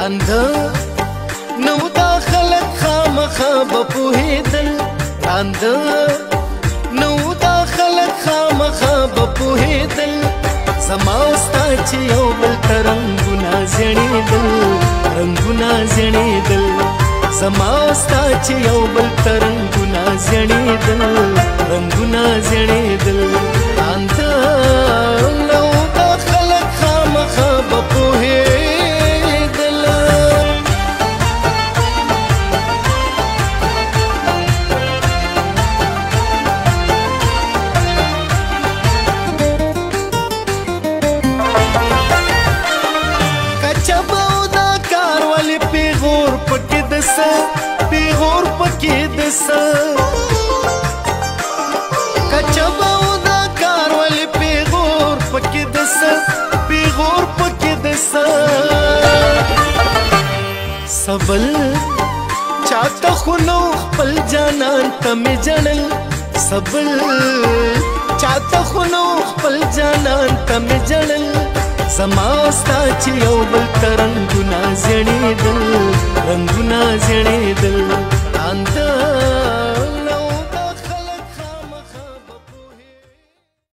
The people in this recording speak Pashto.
ړانده نو دا خلک خامخا به پوهېدل ړانده نو دا خلک خامخا به پوهېدل زما ستا چې یو بل ته رنګونه زیړېدل رنګونه زیړېدل زما ستا چې یو بل ته رنګونه زیړېدل رنګونه زیړېدل کچباو دا کار ولی پیغور پکی دس پیغور پکی دس سبل چاته خونو خپل جانان تم جنل سبل چاته خونو خپل جانان تم جنل زما ستا چې یو بل ترنګونه زړېدل رنګونه زړېدل